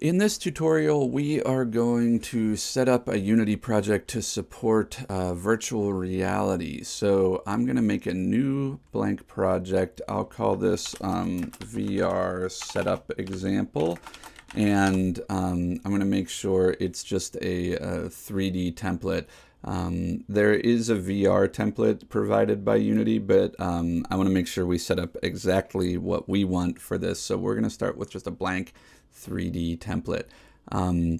In this tutorial, we are going to set up a Unity project to support uh, virtual reality. So I'm going to make a new blank project. I'll call this um, VR setup example. And um, I'm going to make sure it's just a, a 3D template. Um, there is a VR template provided by Unity, but um, I want to make sure we set up exactly what we want for this. So we're going to start with just a blank 3D template. Um,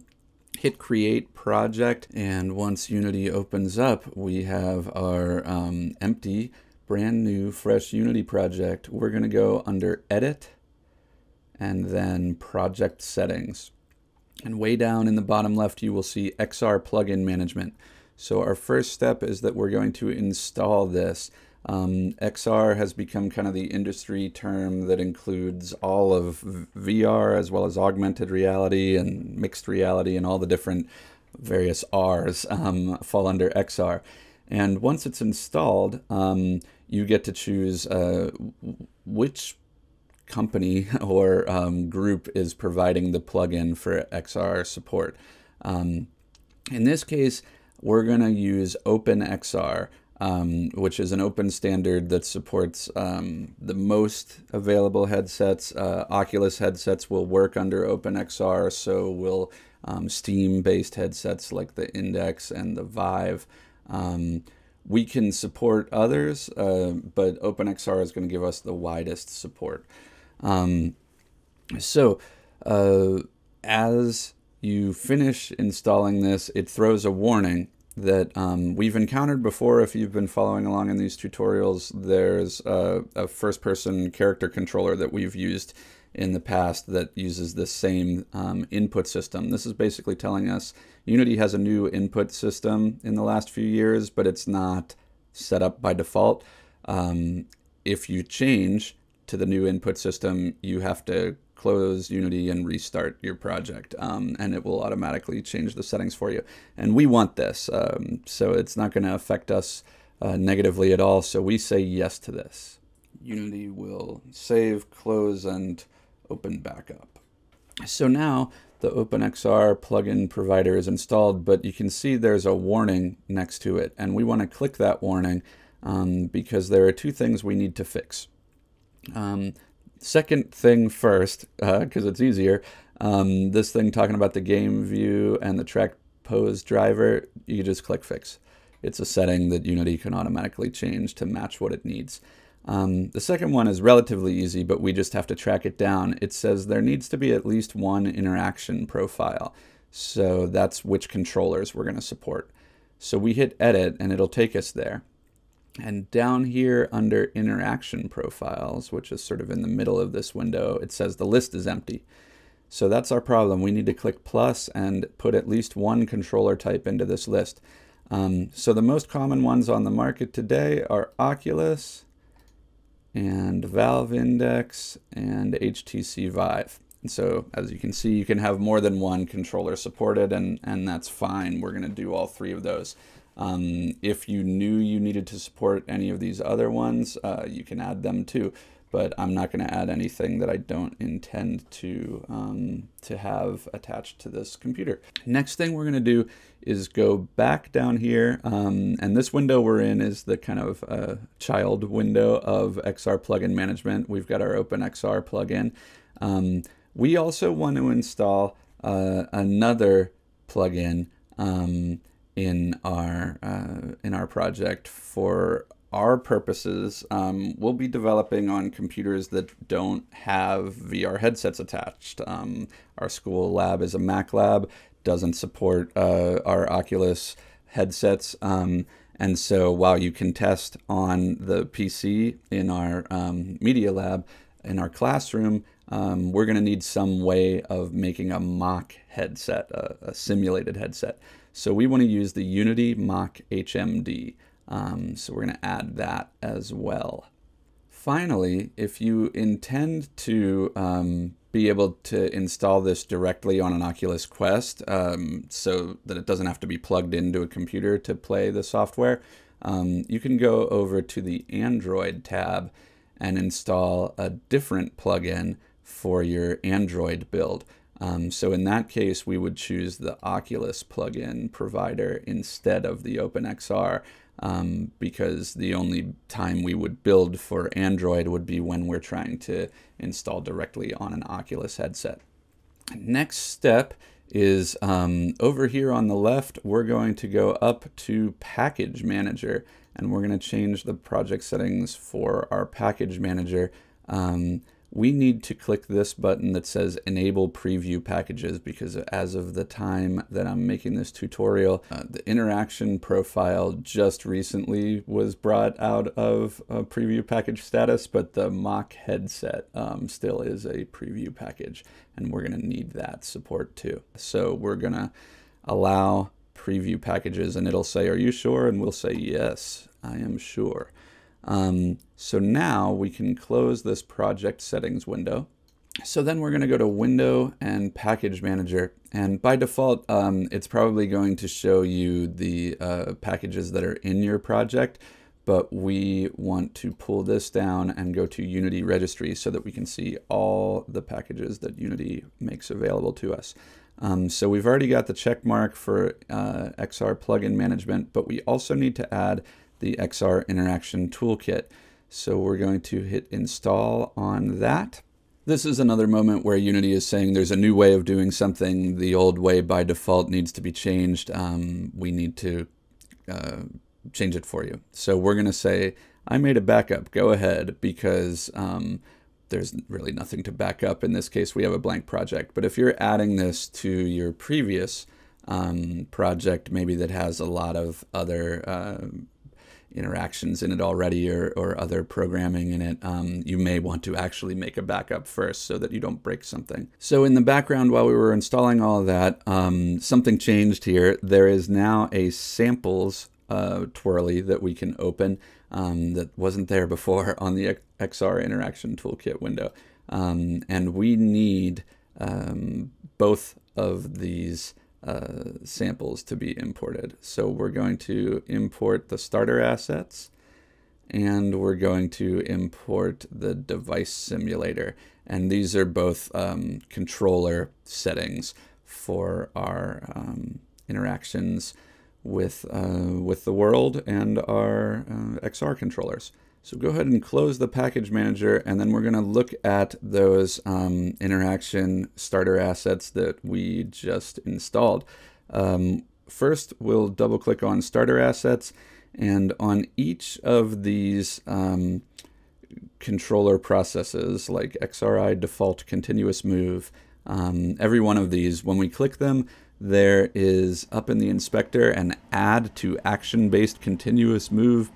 hit create project and once Unity opens up we have our um, empty brand new fresh Unity project. We're going to go under edit and then project settings and way down in the bottom left you will see XR plugin management. So our first step is that we're going to install this um, XR has become kind of the industry term that includes all of VR as well as augmented reality and mixed reality and all the different various R's um, fall under XR. And once it's installed, um, you get to choose uh, which company or um, group is providing the plugin for XR support. Um, in this case, we're going to use OpenXR um, which is an open standard that supports um, the most available headsets. Uh, Oculus headsets will work under OpenXR, so will um, Steam-based headsets like the Index and the Vive. Um, we can support others, uh, but OpenXR is going to give us the widest support. Um, so uh, as you finish installing this, it throws a warning that um, we've encountered before. If you've been following along in these tutorials, there's a, a first-person character controller that we've used in the past that uses the same um, input system. This is basically telling us Unity has a new input system in the last few years, but it's not set up by default. Um, if you change to the new input system, you have to close Unity and restart your project, um, and it will automatically change the settings for you. And we want this, um, so it's not going to affect us uh, negatively at all, so we say yes to this. Unity will save, close, and open back up. So now the OpenXR plugin provider is installed, but you can see there's a warning next to it, and we want to click that warning um, because there are two things we need to fix. Um, second thing first, because uh, it's easier, um, this thing talking about the game view and the track pose driver, you just click fix. It's a setting that Unity can automatically change to match what it needs. Um, the second one is relatively easy, but we just have to track it down. It says there needs to be at least one interaction profile. So that's which controllers we're going to support. So we hit edit and it'll take us there. And down here under interaction profiles, which is sort of in the middle of this window, it says the list is empty. So that's our problem. We need to click plus and put at least one controller type into this list. Um, so the most common ones on the market today are Oculus and Valve Index and HTC Vive. And so as you can see, you can have more than one controller supported and, and that's fine. We're gonna do all three of those. Um, if you knew you needed to support any of these other ones, uh, you can add them too. But I'm not going to add anything that I don't intend to, um, to have attached to this computer. Next thing we're going to do is go back down here. Um, and this window we're in is the kind of uh, child window of XR plugin management. We've got our OpenXR plugin. Um, we also want to install uh, another plugin um, in our uh, in our project for our purposes. Um, we'll be developing on computers that don't have VR headsets attached. Um, our school lab is a Mac lab, doesn't support uh, our Oculus headsets. Um, and so while you can test on the PC in our um, media lab, in our classroom, um, we're going to need some way of making a mock headset, a, a simulated headset. So we want to use the Unity mock HMD. Um, so we're going to add that as well. Finally, if you intend to um, be able to install this directly on an Oculus Quest um, so that it doesn't have to be plugged into a computer to play the software, um, you can go over to the Android tab and install a different plugin for your Android build. Um, so in that case, we would choose the Oculus plugin provider instead of the OpenXR um, because the only time we would build for Android would be when we're trying to install directly on an Oculus headset. Next step is um, over here on the left, we're going to go up to Package Manager and we're going to change the project settings for our Package Manager. Um, we need to click this button that says enable preview packages because as of the time that I'm making this tutorial, uh, the interaction profile just recently was brought out of a preview package status, but the mock headset um, still is a preview package and we're gonna need that support too. So we're gonna allow preview packages and it'll say, are you sure? And we'll say, yes, I am sure. Um, so now we can close this project settings window. So then we're going to go to Window and Package Manager. And by default, um, it's probably going to show you the uh, packages that are in your project. But we want to pull this down and go to Unity Registry so that we can see all the packages that Unity makes available to us. Um, so we've already got the check mark for uh, XR plugin management, but we also need to add the XR Interaction Toolkit. So we're going to hit install on that. This is another moment where Unity is saying there's a new way of doing something. The old way by default needs to be changed. Um, we need to uh, change it for you. So we're going to say, I made a backup. Go ahead because um, there's really nothing to back up. In this case, we have a blank project. But if you're adding this to your previous um, project, maybe that has a lot of other uh, interactions in it already or, or other programming in it, um, you may want to actually make a backup first so that you don't break something. So in the background while we were installing all of that, um, something changed here. There is now a samples uh, twirly that we can open um, that wasn't there before on the XR Interaction Toolkit window. Um, and we need um, both of these uh, samples to be imported. So we're going to import the starter assets and we're going to import the device simulator. And these are both um, controller settings for our um, interactions with, uh, with the world and our uh, XR controllers. So go ahead and close the package manager and then we're going to look at those um, interaction starter assets that we just installed. Um, first, we'll double click on starter assets and on each of these um, controller processes like XRI default continuous move, um, every one of these, when we click them, there is up in the inspector an add to action based continuous move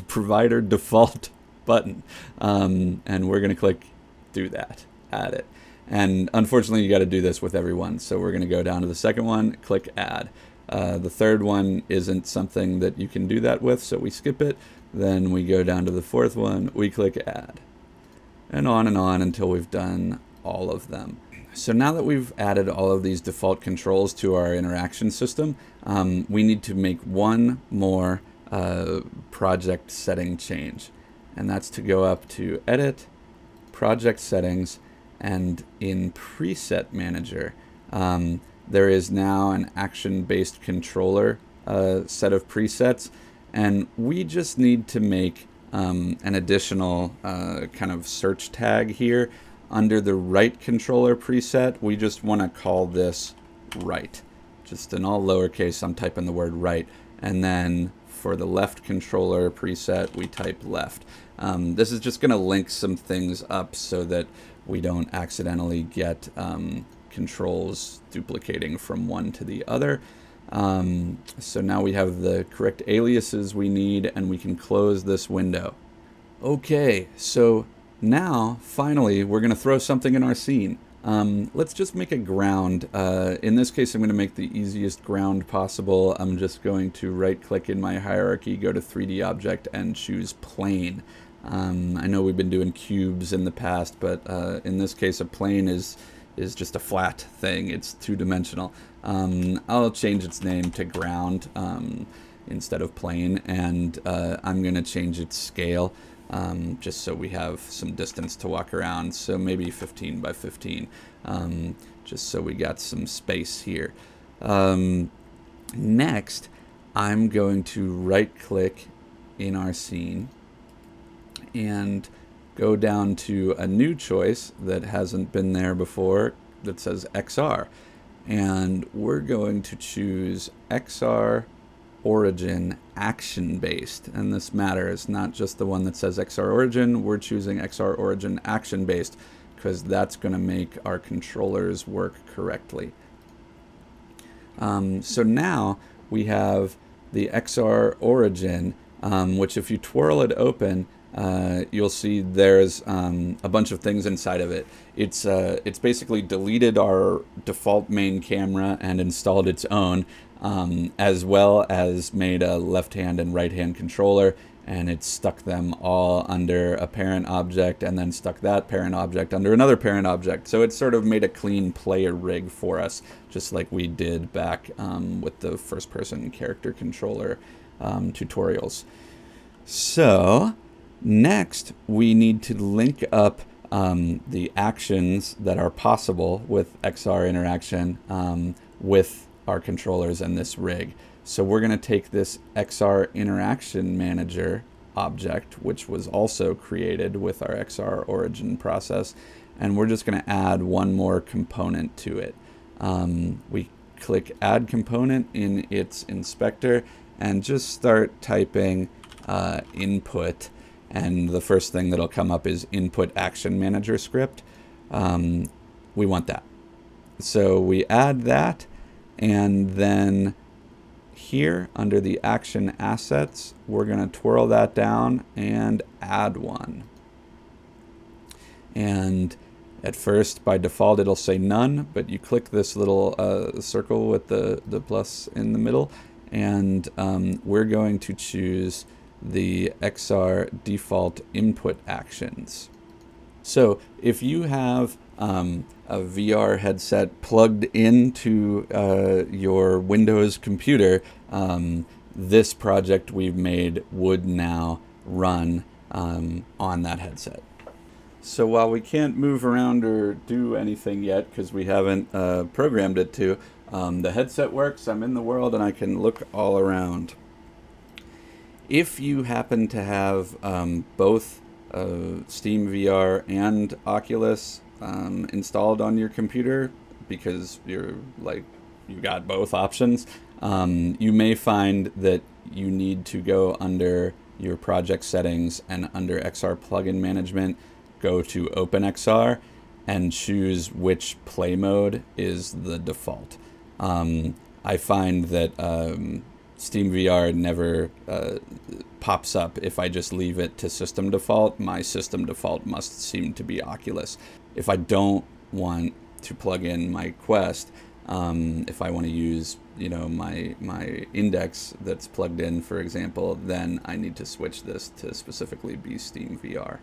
provider default button. Um, and we're going to click do that, add it. And unfortunately, you got to do this with everyone. So we're going to go down to the second one, click add. Uh, the third one isn't something that you can do that with, so we skip it. Then we go down to the fourth one, we click add. And on and on until we've done all of them. So now that we've added all of these default controls to our interaction system, um, we need to make one more uh, project setting change. And that's to go up to Edit, Project Settings, and in Preset Manager, um, there is now an action-based controller uh, set of presets. And we just need to make um, an additional uh, kind of search tag here. Under the right controller preset, we just want to call this right. Just in all lowercase, I'm typing the word right. And then for the left controller preset, we type left. Um, this is just going to link some things up so that we don't accidentally get um, controls duplicating from one to the other. Um, so now we have the correct aliases we need and we can close this window. Okay, so now finally we're going to throw something in our scene. Um, let's just make a ground. Uh, in this case, I'm going to make the easiest ground possible. I'm just going to right click in my hierarchy, go to 3D object and choose plane. Um, I know we've been doing cubes in the past, but uh, in this case, a plane is is just a flat thing. It's two-dimensional. Um, I'll change its name to ground um, instead of plane, and uh, I'm going to change its scale um, just so we have some distance to walk around. So maybe 15 by 15. Um, just so we got some space here. Um, next, I'm going to right click in our scene and go down to a new choice that hasn't been there before that says XR. And we're going to choose XR origin action based. And this matters, not just the one that says XR origin. We're choosing XR origin action based because that's going to make our controllers work correctly. Um, so now we have the XR origin, um, which if you twirl it open, uh, you'll see there's um, a bunch of things inside of it. It's uh, it's basically deleted our default main camera and installed its own, um, as well as made a left hand and right hand controller and it stuck them all under a parent object and then stuck that parent object under another parent object. So it sort of made a clean player rig for us, just like we did back um, with the first person character controller um, tutorials. So next we need to link up um, the actions that are possible with XR interaction um, with our controllers and this rig. So we're going to take this XR interaction manager object, which was also created with our XR origin process, and we're just going to add one more component to it. Um, we click add component in its inspector and just start typing uh, input and the first thing that'll come up is input action manager script. Um, we want that. So we add that and then here under the action assets, we're going to twirl that down and add one. And at first, by default, it'll say none, but you click this little uh, circle with the, the plus in the middle, and um, we're going to choose the XR default input actions. So if you have um, a VR headset plugged into uh, your Windows computer, um, this project we've made would now run um, on that headset. So while we can't move around or do anything yet because we haven't uh, programmed it to, um, the headset works, I'm in the world, and I can look all around. If you happen to have um, both uh, Steam VR and Oculus um, installed on your computer because you're like you got both options, um, you may find that you need to go under your project settings and under XR plugin management, go to OpenXR and choose which play mode is the default. Um, I find that um, Steam VR never uh, pops up if I just leave it to system default. My system default must seem to be Oculus. If I don't want to plug in my Quest, um, if I want to use you know my my index that's plugged in, for example, then I need to switch this to specifically be Steam VR.